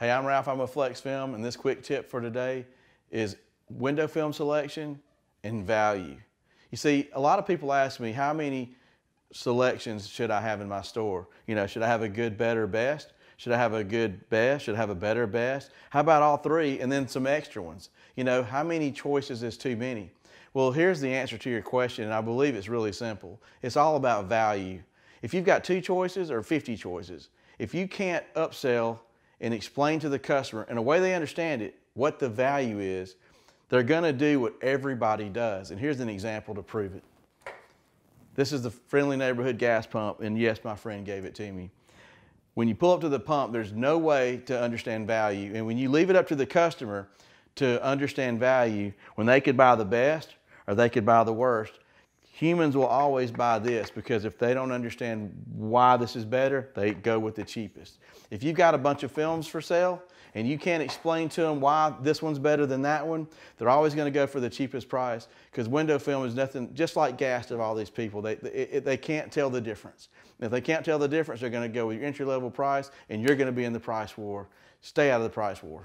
Hey, I'm Ralph, I'm with Flex Film, and this quick tip for today is window film selection and value. You see, a lot of people ask me, how many selections should I have in my store? You know, should I have a good, better, best? Should I have a good best? Should I have a better best? How about all three and then some extra ones? You know, how many choices is too many? Well, here's the answer to your question, and I believe it's really simple. It's all about value. If you've got two choices or 50 choices, if you can't upsell and explain to the customer in a way they understand it what the value is, they're going to do what everybody does. And here's an example to prove it. This is the friendly neighborhood gas pump, and yes, my friend gave it to me. When you pull up to the pump, there's no way to understand value. And when you leave it up to the customer to understand value, when they could buy the best or they could buy the worst, humans will always buy this because if they don't understand why this is better, they go with the cheapest. If you've got a bunch of films for sale and you can't explain to them why this one's better than that one, they're always going to go for the cheapest price because window film is nothing just like gas to all these people. They, they, they can't tell the difference. If they can't tell the difference, they're going to go with your entry level price and you're going to be in the price war. Stay out of the price war.